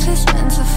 if it's